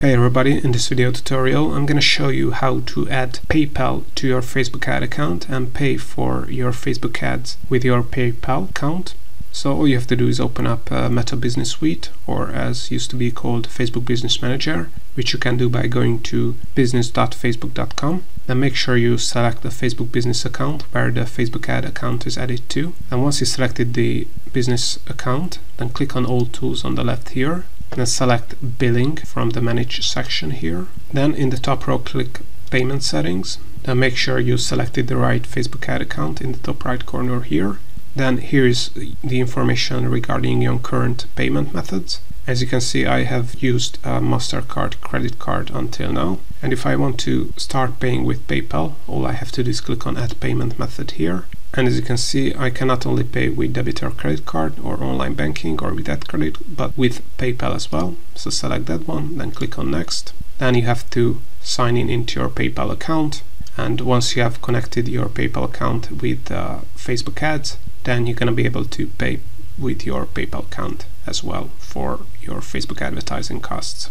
Hey everybody, in this video tutorial I'm going to show you how to add PayPal to your Facebook ad account and pay for your Facebook ads with your PayPal account. So all you have to do is open up uh, Meta Business Suite or as used to be called Facebook Business Manager which you can do by going to business.facebook.com. Then make sure you select the Facebook business account where the Facebook ad account is added to. And once you selected the business account, then click on all tools on the left here then select billing from the manage section here. Then in the top row click payment settings. Then make sure you selected the right Facebook ad account in the top right corner here. Then here is the information regarding your current payment methods as you can see I have used a MasterCard credit card until now. And if I want to start paying with PayPal all I have to do is click on add payment method here. And as you can see I can not only pay with debit or credit card or online banking or with that credit but with PayPal as well. So select that one then click on next. Then you have to sign in into your PayPal account. And once you have connected your PayPal account with uh, Facebook ads then you're to be able to pay with your PayPal account as well for your Facebook advertising costs.